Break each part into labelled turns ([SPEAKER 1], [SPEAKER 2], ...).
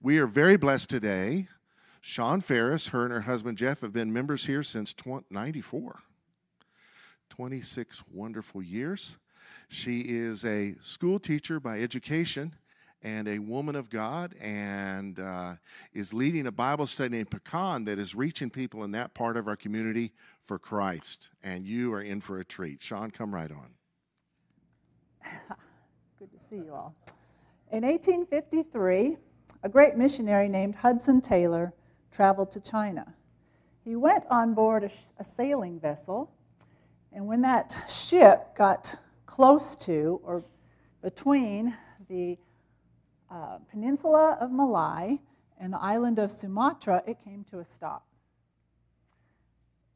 [SPEAKER 1] We are very blessed today. Shawn Farris, her and her husband Jeff have been members here since 94. 26 wonderful years. She is a school teacher by education and a woman of God and uh, is leading a Bible study in Pecan that is reaching people in that part of our community for Christ. And you are in for a treat. Shawn, come right on.
[SPEAKER 2] Good to see you all. In 1853, a great missionary named Hudson Taylor traveled to China. He went on board a, a sailing vessel, and when that ship got close to or between the uh, peninsula of Malay and the island of Sumatra, it came to a stop.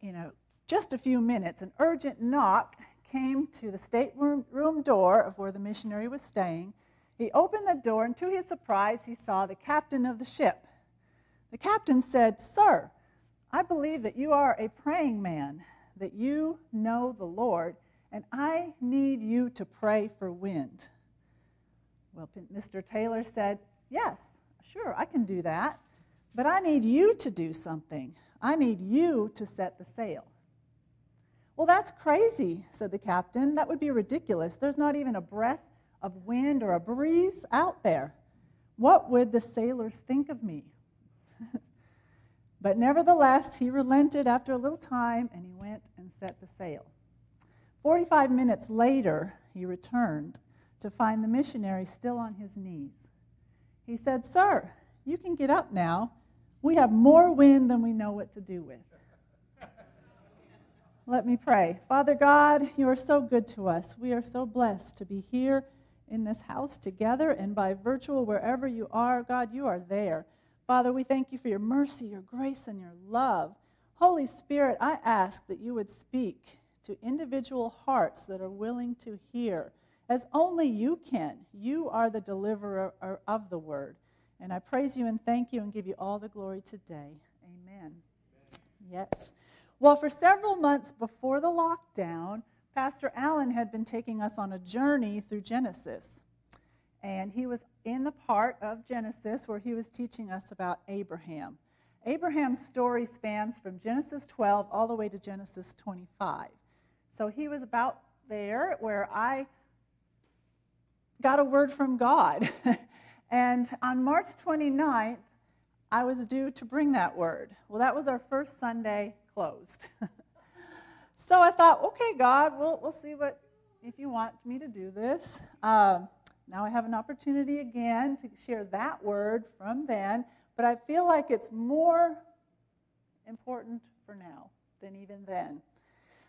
[SPEAKER 2] Know, just a few minutes, an urgent knock came to the stateroom door of where the missionary was staying. He opened the door, and to his surprise, he saw the captain of the ship. The captain said, Sir, I believe that you are a praying man, that you know the Lord, and I need you to pray for wind. Well, Mr. Taylor said, Yes, sure, I can do that. But I need you to do something. I need you to set the sail. Well, that's crazy, said the captain. That would be ridiculous. There's not even a breath of wind or a breeze out there. What would the sailors think of me? but nevertheless, he relented after a little time and he went and set the sail. Forty five minutes later, he returned to find the missionary still on his knees. He said, Sir, you can get up now. We have more wind than we know what to do with. Let me pray. Father God, you are so good to us. We are so blessed to be here in this house together and by virtual, wherever you are, God, you are there. Father, we thank you for your mercy, your grace, and your love. Holy Spirit, I ask that you would speak to individual hearts that are willing to hear as only you can. You are the deliverer of the word. And I praise you and thank you and give you all the glory today. Amen. Amen. Yes. Well, for several months before the lockdown, Pastor Allen had been taking us on a journey through Genesis. And he was in the part of Genesis where he was teaching us about Abraham. Abraham's story spans from Genesis 12 all the way to Genesis 25. So he was about there where I got a word from God. and on March 29th, I was due to bring that word. Well, that was our first Sunday closed. so I thought, okay, God, we'll, we'll see what, if you want me to do this. Um, now I have an opportunity again to share that word from then, but I feel like it's more important for now than even then.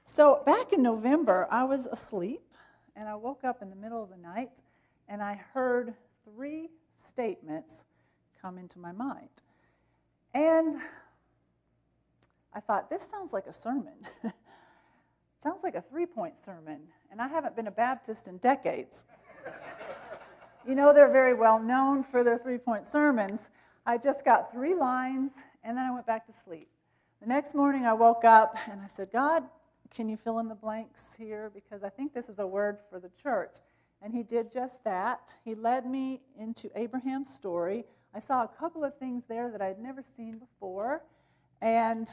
[SPEAKER 2] So back in November, I was asleep and I woke up in the middle of the night and I heard three statements come into my mind. And I thought, this sounds like a sermon. sounds like a three point sermon. And I haven't been a Baptist in decades. you know, they're very well known for their three point sermons. I just got three lines and then I went back to sleep. The next morning I woke up and I said, God, can you fill in the blanks here? Because I think this is a word for the church. And he did just that. He led me into Abraham's story. I saw a couple of things there that I'd never seen before. And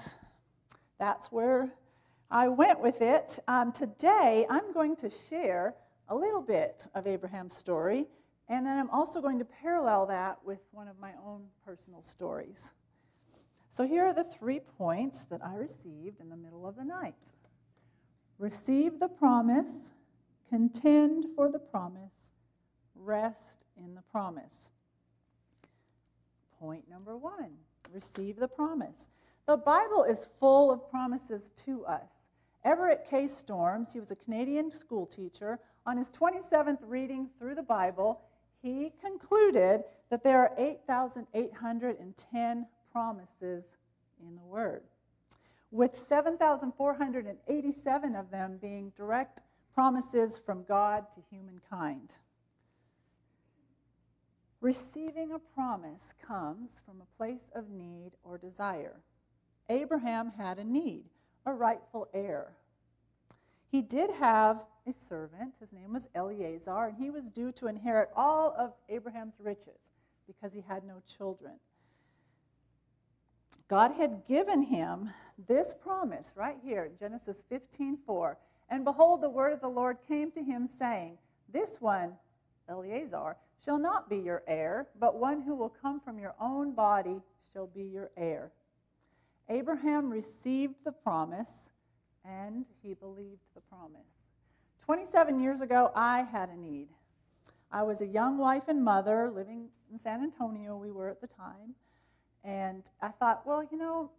[SPEAKER 2] that's where I went with it. Um, today, I'm going to share a little bit of Abraham's story. And then I'm also going to parallel that with one of my own personal stories. So here are the three points that I received in the middle of the night receive the promise contend for the promise, rest in the promise. Point number one receive the promise. The Bible is full of promises to us. Everett K. Storms, he was a Canadian school teacher, on his 27th reading through the Bible, he concluded that there are 8,810 promises in the Word, with 7,487 of them being direct promises from God to humankind. Receiving a promise comes from a place of need or desire. Abraham had a need, a rightful heir. He did have a servant, his name was Eleazar, and he was due to inherit all of Abraham's riches because he had no children. God had given him this promise right here, in Genesis 15 4. And behold, the word of the Lord came to him, saying, This one, Eleazar, shall not be your heir, but one who will come from your own body shall be your heir. Abraham received the promise and he believed the promise. 27 years ago, I had a need. I was a young wife and mother living in San Antonio, we were at the time. And I thought, well, you know,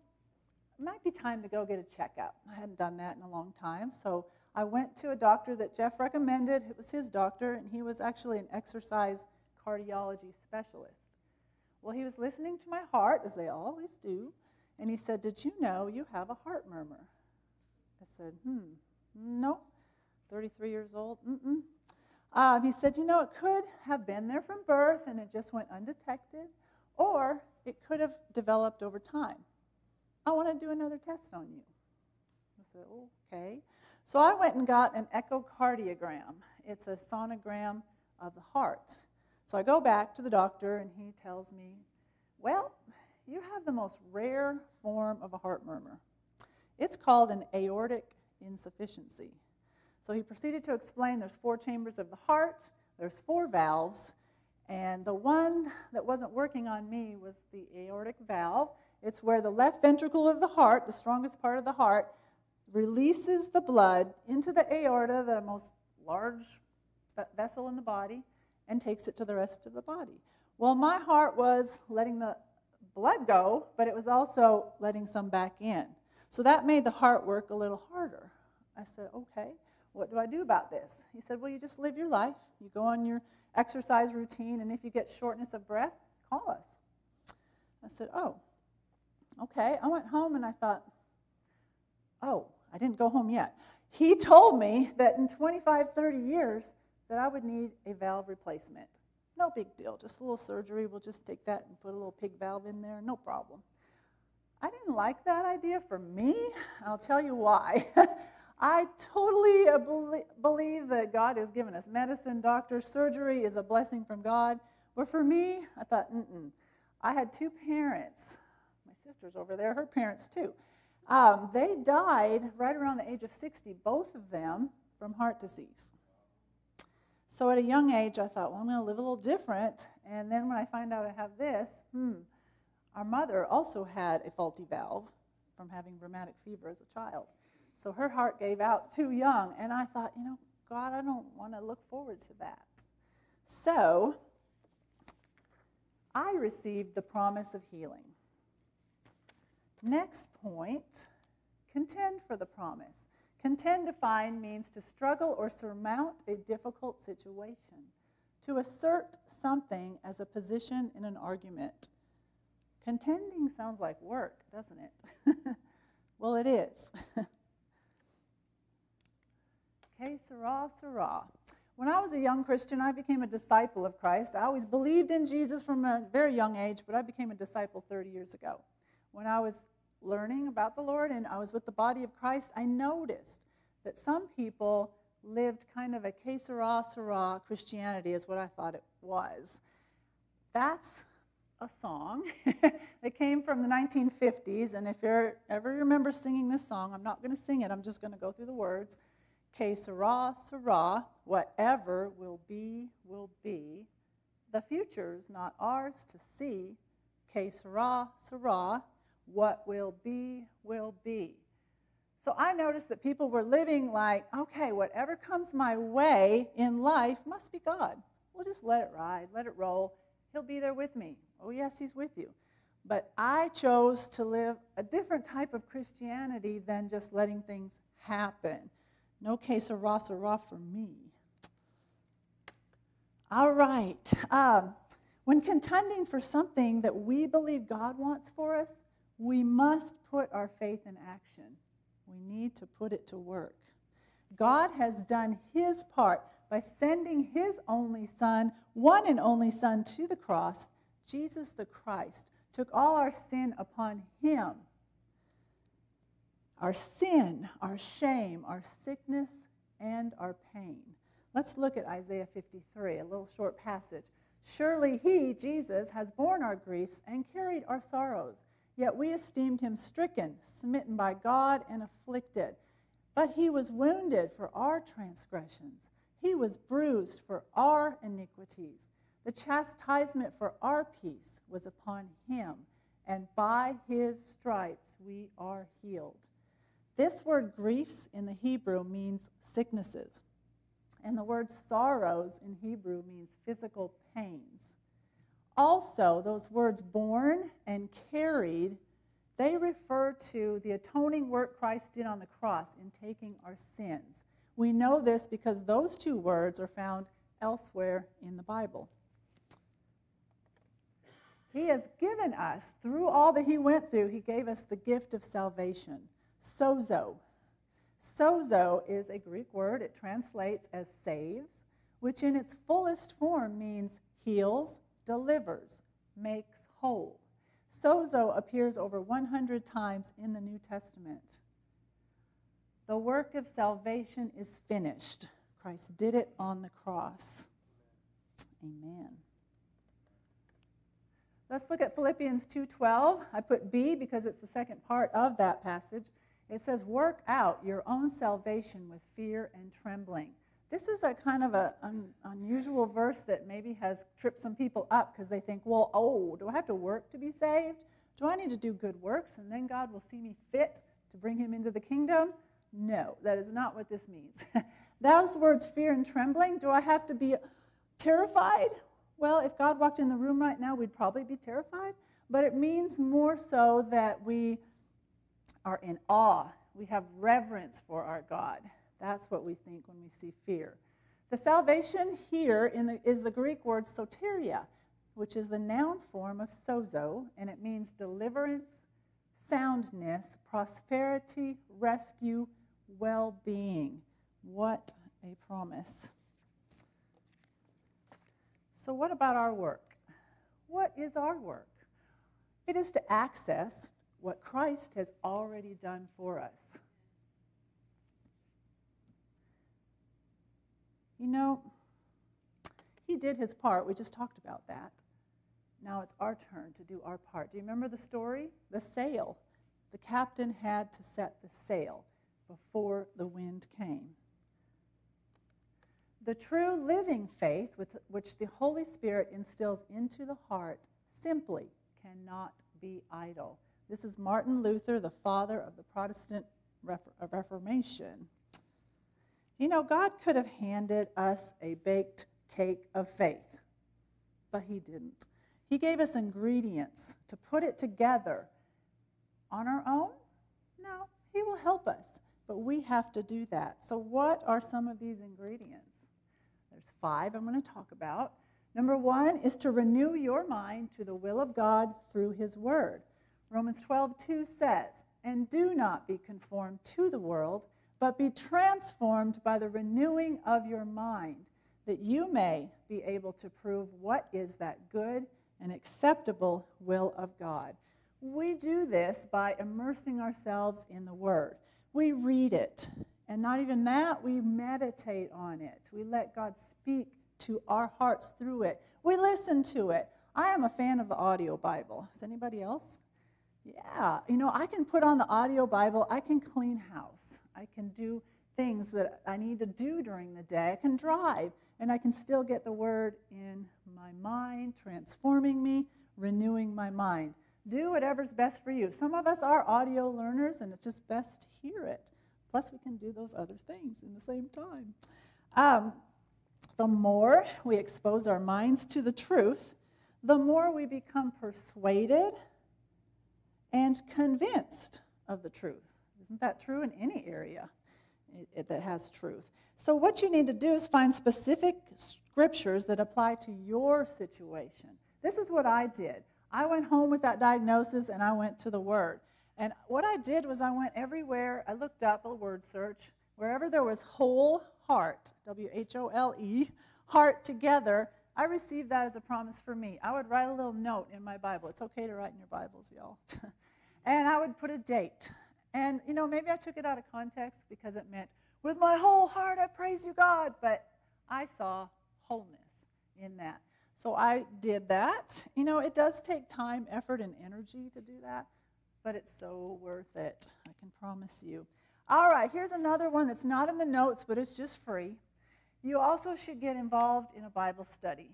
[SPEAKER 2] it might be time to go get a checkup. I hadn't done that in a long time. So I went to a doctor that Jeff recommended. It was his doctor, and he was actually an exercise cardiology specialist. Well, he was listening to my heart, as they always do, and he said, Did you know you have a heart murmur? I said, Hmm, nope. 33 years old, mm-mm. Um, he said, You know, it could have been there from birth and it just went undetected, or it could have developed over time. I want to do another test on you. I said, Okay. So I went and got an echocardiogram. It's a sonogram of the heart. So I go back to the doctor and he tells me, Well, you have the most rare form of a heart murmur. It's called an aortic insufficiency. So he proceeded to explain there's four chambers of the heart, there's four valves, and the one that wasn't working on me was the aortic valve. It's where the left ventricle of the heart, the strongest part of the heart, releases the blood into the aorta, the most large vessel in the body, and takes it to the rest of the body. Well, my heart was letting the blood go, but it was also letting some back in. So that made the heart work a little harder. I said, okay, what do I do about this? He said, well, you just live your life. You go on your exercise routine, and if you get shortness of breath, call us. I said, oh, okay. I went home and I thought, oh, I didn't go home yet. He told me that in 25, 30 years that I would need a valve replacement. No big deal, just a little surgery. We'll just take that and put a little pig valve in there, no problem. I didn't like that idea for me. I'll tell you why. I totally believe that God has given us medicine, doctors, surgery is a blessing from God. But for me, I thought, mm I had two parents. My sister's over there, her parents too. Um, they died right around the age of 60, both of them from heart disease. So at a young age, I thought, well, I'm going to live a little different. And then when I find out I have this, hmm, our mother also had a faulty valve from having rheumatic fever as a child. So her heart gave out too young. And I thought, you know, God, I don't want to look forward to that. So I received the promise of healing. Next point contend for the promise. Contend to find means to struggle or surmount a difficult situation, to assert something as a position in an argument. Contending sounds like work, doesn't it? well, it is. okay, Sarah, Sarah. When I was a young Christian, I became a disciple of Christ. I always believed in Jesus from a very young age, but I became a disciple 30 years ago. When I was learning about the Lord and I was with the body of Christ, I noticed that some people lived kind of a que sera, Christianity, is what I thought it was. That's a song that came from the 1950s, and if you ever remember singing this song, I'm not going to sing it, I'm just going to go through the words. Que sera, whatever will be, will be. The future's not ours to see. Que sera, sera, what will be, will be. So I noticed that people were living like, okay, whatever comes my way in life must be God. We'll just let it ride, let it roll. He'll be there with me. Oh, yes, He's with you. But I chose to live a different type of Christianity than just letting things happen. No case of Ross or Roth for me. All right. Um, when contending for something that we believe God wants for us, we must put our faith in action. We need to put it to work. God has done his part by sending his only Son, one and only Son, to the cross. Jesus the Christ took all our sin upon him. Our sin, our shame, our sickness, and our pain. Let's look at Isaiah 53, a little short passage. Surely he, Jesus, has borne our griefs and carried our sorrows. Yet we esteemed him stricken, smitten by God, and afflicted. But he was wounded for our transgressions, he was bruised for our iniquities. The chastisement for our peace was upon him, and by his stripes we are healed. This word griefs in the Hebrew means sicknesses. And the word sorrows in Hebrew means physical pains. Also, those words born and carried, they refer to the atoning work Christ did on the cross in taking our sins. We know this because those two words are found elsewhere in the Bible. He has given us, through all that He went through, He gave us the gift of salvation. Sozo, Sozo is a Greek word. It translates as saves, which in its fullest form means heals, delivers, makes whole. Sozo appears over 100 times in the New Testament. The work of salvation is finished. Christ did it on the cross. Amen. Let's look at Philippians 2:12. I put B because it's the second part of that passage. It says, Work out your own salvation with fear and trembling. This is a kind of an un, unusual verse that maybe has tripped some people up because they think, well, oh, do I have to work to be saved? Do I need to do good works and then God will see me fit to bring him into the kingdom? No, that is not what this means. Those words, fear and trembling, do I have to be terrified? Well, if God walked in the room right now, we'd probably be terrified. But it means more so that we are in awe. We have reverence for our God. That's what we think when we see fear. The salvation here the, is the Greek word soteria, which is the noun form of sozo, and it means deliverance, soundness, prosperity, rescue, well being. What a promise. So, what about our work? What is our work? It is to access what Christ has already done for us. You know, he did his part. We just talked about that. Now it's our turn to do our part. Do you remember the story? The sail. The captain had to set the sail before the wind came. The true living faith, with which the Holy Spirit instills into the heart, simply cannot be idle. This is Martin Luther, the father of the Protestant Reformation. You know, God could have handed us a baked cake of faith, but He didn't. He gave us ingredients to put it together on our own. No, He will help us, but we have to do that. So, what are some of these ingredients? There's five I'm going to talk about. Number one is to renew your mind to the will of God through His Word. Romans 12, 2 says, And do not be conformed to the world, but be transformed by the renewing of your mind, that you may be able to prove what is that good and acceptable will of God. We do this by immersing ourselves in the Word. We read it, and not even that, we meditate on it. We let God speak to our hearts through it. We listen to it. I am a fan of the audio Bible. Is anybody else? Yeah, you know, I can put on the audio Bible, I can clean house, I can do things that I need to do during the day, I can drive, and I can still get the word in my mind, transforming me, renewing my mind. Do whatever's best for you. Some of us are audio learners, and it's just best to hear it. Plus, we can do those other things in the same time. Um, the more we expose our minds to the truth, the more we become persuaded and convinced of the truth. Isn't that true in any area eh, eh, that has truth? So, what you need to do is find specific scriptures that apply to your situation. This is what I did. I went home with that diagnosis and I went to the Word. And what I did was I went everywhere, I looked up a word search, wherever there was whole heart, W H O L E, heart together, I received that as a promise for me. I would write a little note in my Bible. It's okay to write in your Bibles, y'all. and I would put a date. And, you know, maybe I took it out of context because it meant, with my whole heart, I praise you, God. But I saw wholeness in that. So I did that. You know, it does take time, effort, and energy to do that, but it's so worth it. I can promise you. All right, here's another one that's not in the notes, but it's just free. You also should get involved in a Bible study.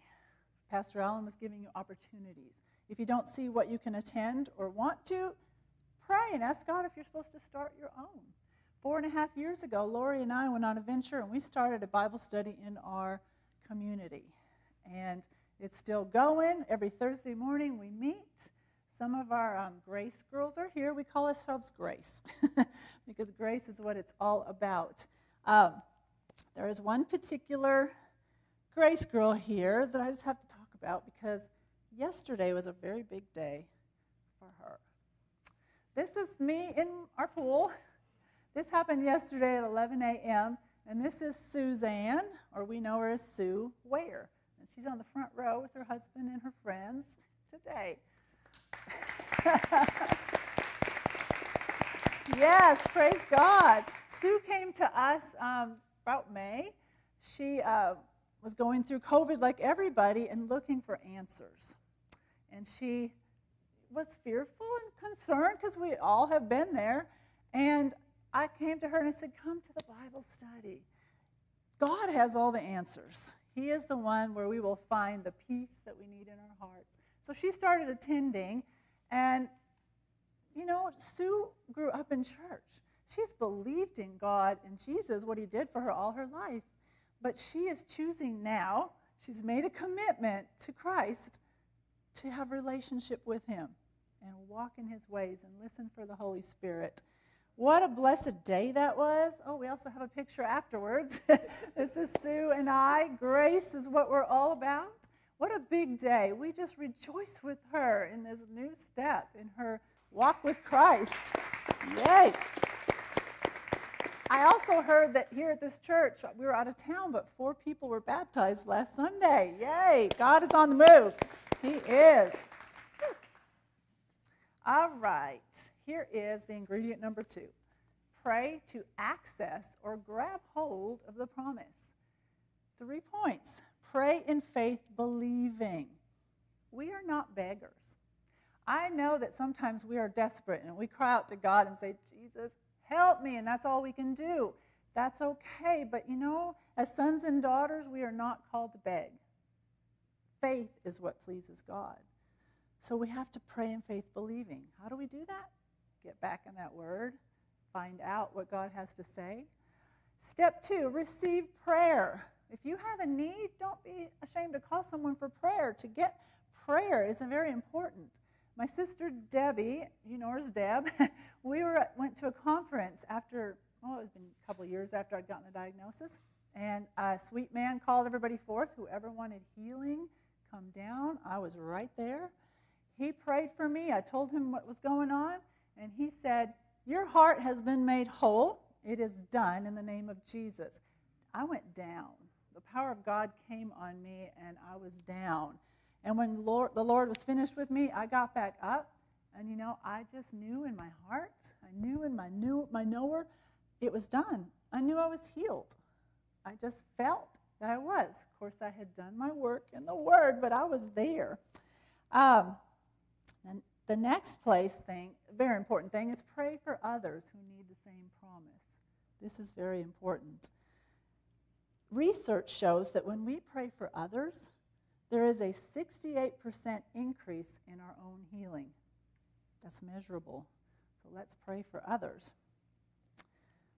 [SPEAKER 2] Pastor Allen was giving you opportunities. If you don't see what you can attend or want to, pray and ask God if you're supposed to start your own. Four and a half years ago, Lori and I went on a venture and we started a Bible study in our community. And it's still going. Every Thursday morning we meet. Some of our um, Grace girls are here. We call ourselves Grace because Grace is what it's all about. Um, there is one particular Grace girl here that I just have to talk about because yesterday was a very big day. This is me in our pool. This happened yesterday at 11 a.m., and this is Suzanne, or we know her as Sue Ware. And she's on the front row with her husband and her friends today. yes, praise God. Sue came to us um, about May. She uh, was going through COVID like everybody and looking for answers. And she was fearful and concerned because we all have been there. And I came to her and I said, Come to the Bible study. God has all the answers. He is the one where we will find the peace that we need in our hearts. So she started attending, and you know, Sue grew up in church. She's believed in God and Jesus, what He did for her all her life. But she is choosing now, she's made a commitment to Christ to have relationship with Him and walk in His ways and listen for the Holy Spirit. What a blessed day that was. Oh, we also have a picture afterwards. this is Sue and I. Grace is what we're all about. What a big day. We just rejoice with her in this new step in her walk with Christ. Yay. I also heard that here at this church, we were out of town, but four people were baptized last Sunday. Yay. God is on the move. He is. All right, here is the ingredient number two pray to access or grab hold of the promise. Three points pray in faith, believing. We are not beggars. I know that sometimes we are desperate and we cry out to God and say, Jesus, help me, and that's all we can do. That's okay, but you know, as sons and daughters, we are not called to beg. Faith is what pleases God. So we have to pray in faith believing. How do we do that? Get back in that word, find out what God has to say. Step two, receive prayer. If you have a need, don't be ashamed to call someone for prayer. To get prayer is very important. My sister Debbie, you know her as Deb, we were went to a conference after, oh, it's been a couple years after I'd gotten the diagnosis. And a sweet man called everybody forth. Whoever wanted healing, come down. I was right there. He prayed for me. I told him what was going on, and he said, Your heart has been made whole. It is done in the name of Jesus. I went down. The power of God came on me, and I was down. And when Lord, the Lord was finished with me, I got back up, and you know, I just knew in my heart, I knew in my knew my knower, it was done. I knew I was healed. I just felt that I was. Of course, I had done my work in the Word, but I was there. Um, the next place thing, very important thing, is pray for others who need the same promise. This is very important. Research shows that when we pray for others, there is a 68% increase in our own healing. That's measurable. So let's pray for others.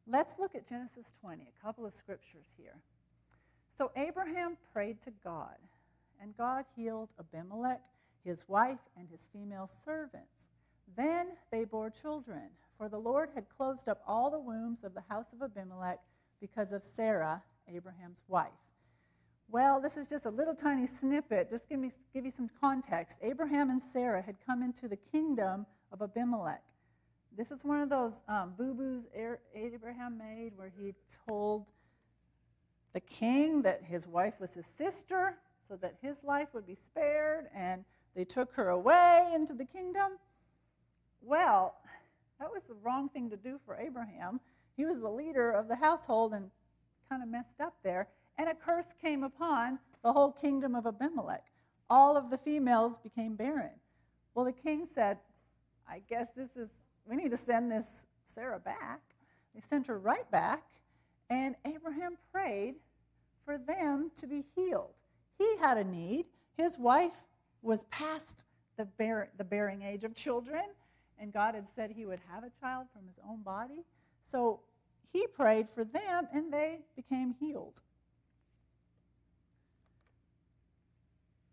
[SPEAKER 2] Let's look at Genesis 20, a couple of scriptures here. So Abraham prayed to God, and God healed Abimelech his wife, and his female servants. Then they bore children, for the Lord had closed up all the wombs of the house of Abimelech because of Sarah, Abraham's wife. Well, this is just a little tiny snippet. Just give me give you some context. Abraham and Sarah had come into the kingdom of Abimelech. This is one of those um, boo-boos Abraham made where he told the king that his wife was his sister so that his life would be spared and they took her away into the kingdom. Well, that was the wrong thing to do for Abraham. He was the leader of the household and kind of messed up there. And a curse came upon the whole kingdom of Abimelech. all of the females became barren. Well, the king said, I guess this is, we need to send this Sarah back. They sent her right back, and Abraham prayed for them to be healed. He had a need. His wife was past the, bear, the bearing age of children, and God had said he would have a child from his own body. So he prayed for them, and they became healed.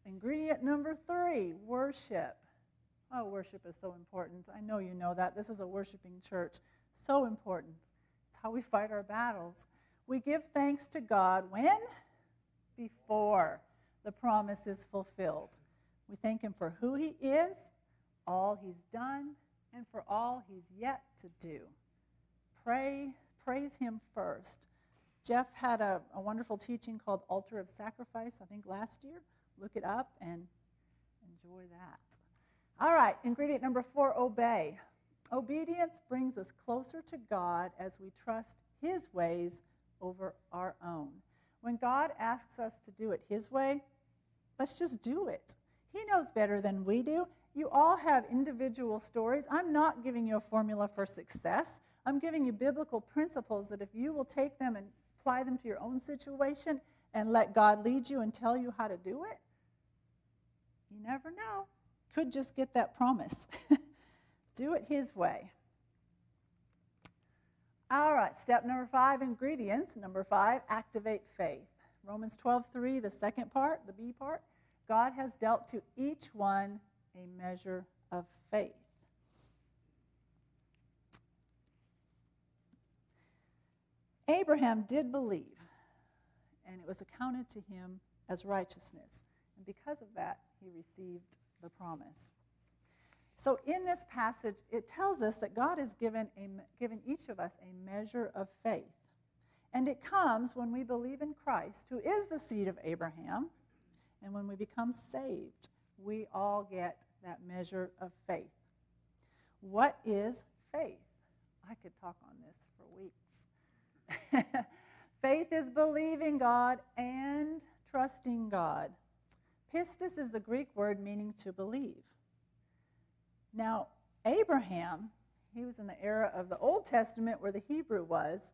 [SPEAKER 2] Ingredient number three worship. Oh, worship is so important. I know you know that. This is a worshiping church. So important. It's how we fight our battles. We give thanks to God when? Before the promise is fulfilled. We thank Him for who He is, all He's done, and for all He's yet to do. Pray, praise Him first. Jeff had a, a wonderful teaching called Altar of Sacrifice, I think last year. Look it up and enjoy that. All right, ingredient number four obey. Obedience brings us closer to God as we trust His ways over our own. When God asks us to do it His way, let's just do it. He knows better than we do. You all have individual stories. I'm not giving you a formula for success. I'm giving you biblical principles that if you will take them and apply them to your own situation and let God lead you and tell you how to do it, you never know. Could just get that promise. do it His way. All right, step number five ingredients. Number five, activate faith. Romans 12, 3, the second part, the B part. God has dealt to each one a measure of faith. Abraham did believe, and it was accounted to him as righteousness. And because of that, he received the promise. So, in this passage, it tells us that God has given, a, given each of us a measure of faith. And it comes when we believe in Christ, who is the seed of Abraham, and when we become saved, we all get that measure of faith. What is faith? I could talk on this for weeks. faith is believing God and trusting God. Pistis is the Greek word meaning to believe. Now, Abraham, he was in the era of the Old Testament where the Hebrew was.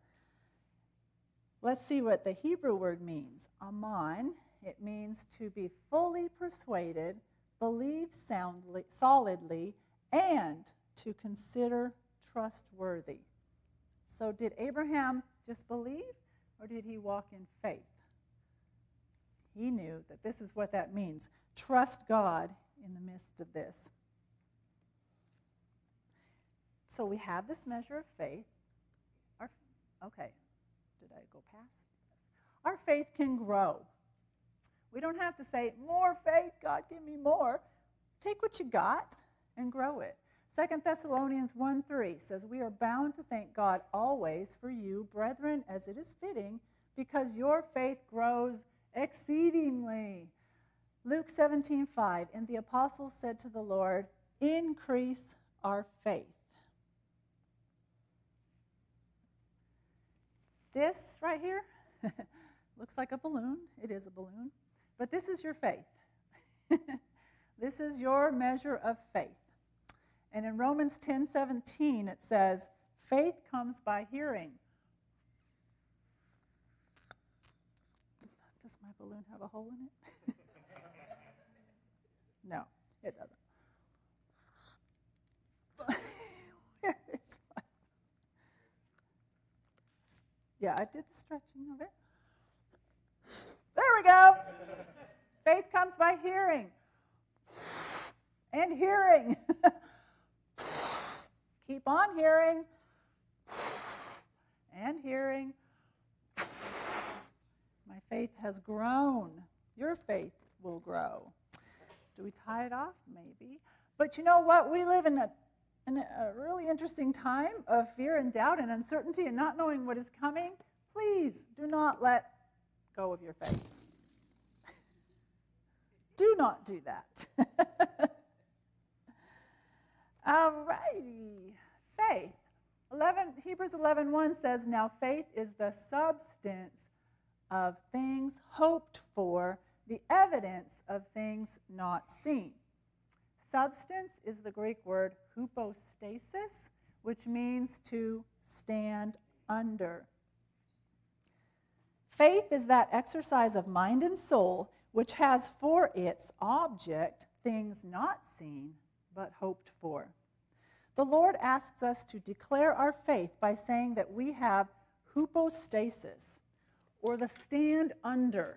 [SPEAKER 2] Let's see what the Hebrew word means. Aman it means to be fully persuaded, believe soundly, solidly, and to consider trustworthy. So, did Abraham just believe, or did he walk in faith? He knew that this is what that means. Trust God in the midst of this. So we have this measure of faith. Our, okay, did I go past? Our faith can grow. We don't have to say, more faith, God, give me more. Take what you got and grow it. Second Thessalonians 1 3 says, We are bound to thank God always for you, brethren, as it is fitting, because your faith grows exceedingly. Luke 17 5, and the apostles said to the Lord, Increase our faith. This right here looks like a balloon. It is a balloon. But this is your faith. this is your measure of faith. And in Romans 10 17, it says, faith comes by hearing. Does my balloon have a hole in it? no, it doesn't. Yeah, I did the stretching of it. There we go. Faith comes by hearing and hearing. Keep on hearing and hearing. My faith has grown. Your faith will grow. Do we tie it off? Maybe. But you know what? We live in a, in a really interesting time of fear and doubt and uncertainty and not knowing what is coming. Please do not let go of your faith. do not do that. All righty. Faith. 11, Hebrews 11 1 says, Now faith is the substance of things hoped for, the evidence of things not seen. Substance is the Greek word hypostasis, which means to stand under. Faith is that exercise of mind and soul which has for its object things not seen but hoped for. The Lord asks us to declare our faith by saying that we have hypostasis, or the stand under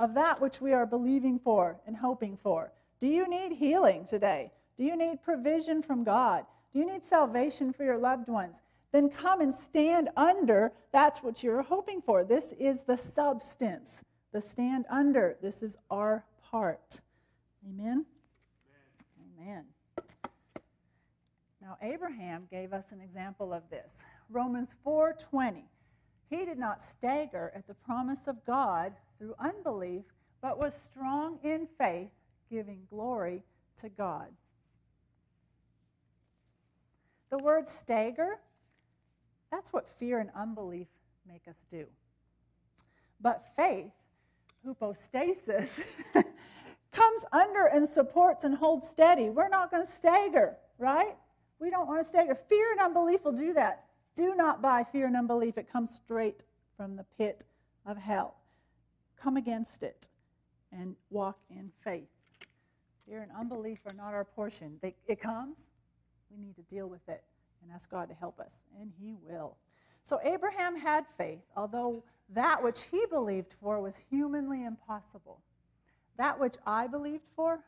[SPEAKER 2] of that which we are believing for and hoping for. Do you need healing today? Do you need provision from God? Do you need salvation for your loved ones? Then come and stand under. That's what you're hoping for. This is the substance, the stand under. This is our part. Amen? Amen. Now Abraham gave us an example of this. Romans 4:20. He did not stagger at the promise of God through unbelief, but was strong in faith, giving glory to God. The word stagger, that's what fear and unbelief make us do. But faith, hypostasis, comes under and supports and holds steady. We're not going to stagger, right? We don't want to stagger. Fear and unbelief will do that. Do not buy fear and unbelief. It comes straight from the pit of hell. Come against it and walk in faith. Fear and unbelief are not our portion. They, it comes, we need to deal with it and ask God to help us, and He will. So Abraham had faith, although that which he believed for was humanly impossible. That which I believed for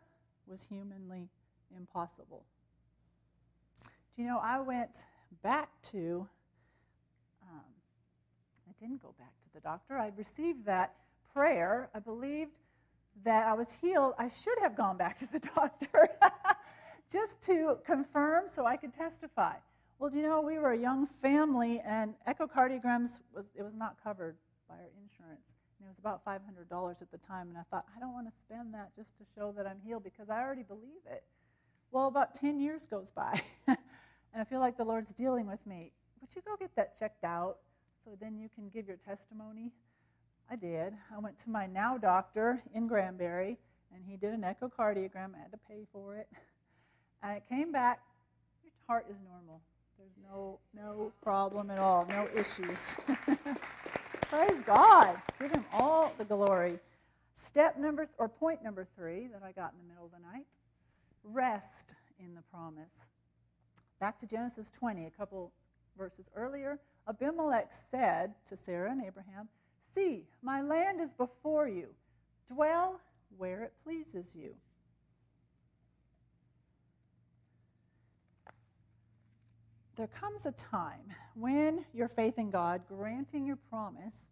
[SPEAKER 2] was humanly impossible. Do you know, I went back to, um, I didn't go back to the doctor. I received that prayer. I believed that I was healed. I should have gone back to the doctor just to confirm so I could testify. Well, do you know, we were a young family, and echocardiograms was it was not covered by our insurance. And it was about $500 at the time, and I thought, I don't want to spend that just to show that I'm healed because I already believe it. Well, about 10 years goes by, and I feel like the Lord's dealing with me. Would you go get that checked out so then you can give your testimony? I did. I went to my now doctor in Granbury, and he did an echocardiogram. I had to pay for it. And it came back, your heart is normal. There's no, no problem at all, no issues. Praise God. Give him all the glory. Step number, th- or point number three that I got in the middle of the night rest in the promise. Back to Genesis 20, a couple verses earlier. Abimelech said to Sarah and Abraham, See, my land is before you. Dwell where it pleases you. There comes a time when your faith in God, granting your promise,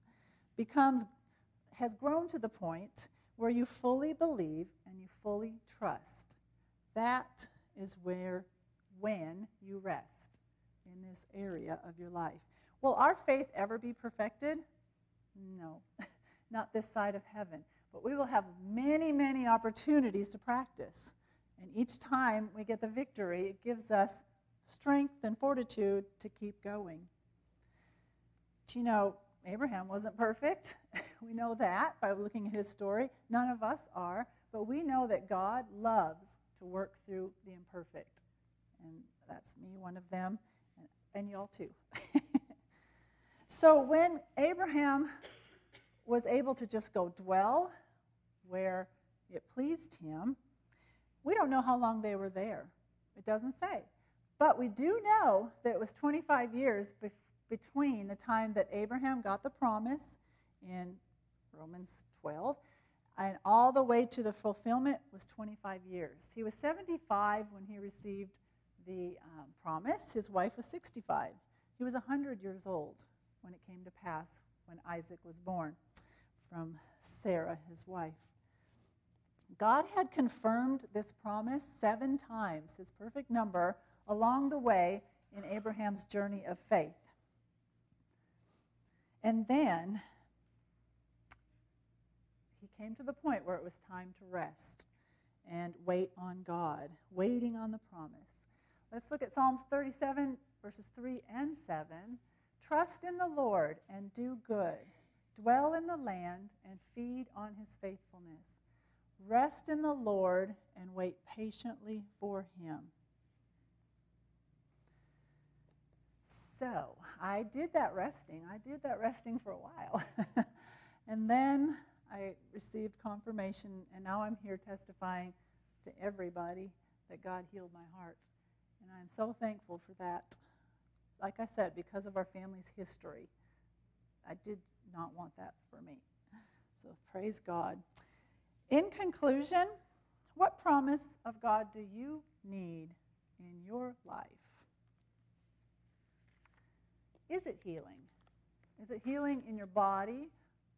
[SPEAKER 2] becomes has grown to the point where you fully believe and you fully trust. That is where when you rest in this area of your life. Will our faith ever be perfected? No, not this side of heaven. But we will have many, many opportunities to practice. And each time we get the victory, it gives us strength and fortitude to keep going. But you know, Abraham wasn't perfect. we know that by looking at his story. None of us are. But we know that God loves to work through the imperfect. And that's me, one of them, and, and y'all too. so when Abraham was able to just go dwell where it pleased him, we don't know how long they were there. It doesn't say. But we do know that it was 25 years be- between the time that Abraham got the promise in Romans 12 and all the way to the fulfillment was 25 years. He was 75 when he received the um, promise. His wife was 65. He was 100 years old when it came to pass when Isaac was born from Sarah, his wife. God had confirmed this promise seven times, his perfect number, along the way in Abraham's journey of faith. And then he came to the point where it was time to rest and wait on God, waiting on the promise. Let's look at Psalms 37, verses 3 and 7. Trust in the Lord and do good Dwell in the land and feed on his faithfulness. Rest in the Lord and wait patiently for him. So I did that resting. I did that resting for a while. and then I received confirmation, and now I'm here testifying to everybody that God healed my heart. And I'm so thankful for that. Like I said, because of our family's history, I did not want that for me. So praise God. In conclusion, what promise of God do you need in your life? Is it healing? Is it healing in your body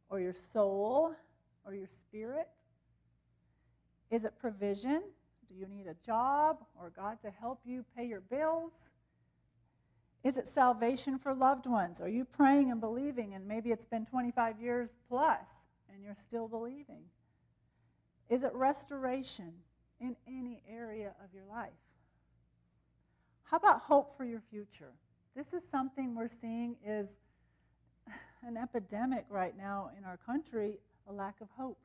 [SPEAKER 2] or your soul or your spirit? Is it provision? Do you need a job or God to help you pay your bills? Is it salvation for loved ones? Are you praying and believing and maybe it's been 25 years plus and you're still believing? Is it restoration in any area of your life? How about hope for your future? This is something we're seeing is an epidemic right now in our country, a lack of hope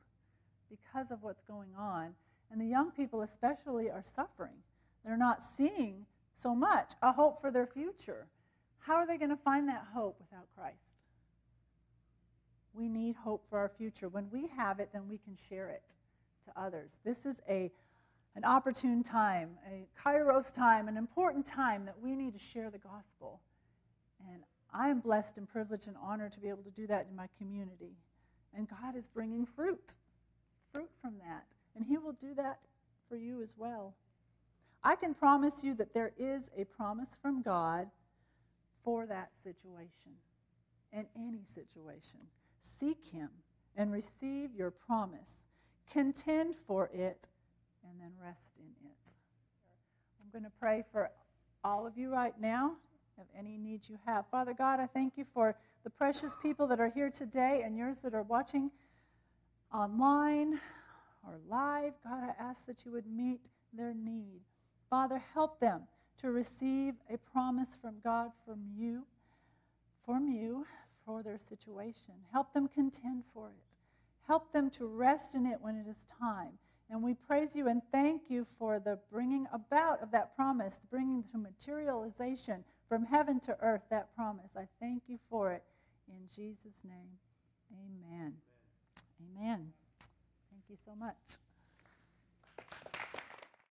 [SPEAKER 2] because of what's going on. And the young people, especially, are suffering. They're not seeing so much a hope for their future. How are they going to find that hope without Christ? We need hope for our future. When we have it, then we can share it to others. This is a an opportune time, a kairos time, an important time that we need to share the gospel. And I am blessed and privileged and honored to be able to do that in my community. And God is bringing fruit, fruit from that. And He will do that for you as well. I can promise you that there is a promise from God for that situation in any situation. Seek Him and receive your promise. Contend for it and then rest in it. I'm going to pray for all of you right now, of any needs you have. Father God, I thank you for the precious people that are here today and yours that are watching online or live. God, I ask that you would meet their need. Father, help them to receive a promise from God from you, from you, for their situation. Help them contend for it. Help them to rest in it when it is time. And we praise you and thank you for the bringing about of that promise, the bringing to materialization from heaven to earth that promise. I thank you for it in Jesus' name. Amen. Amen. Amen. Thank you so much.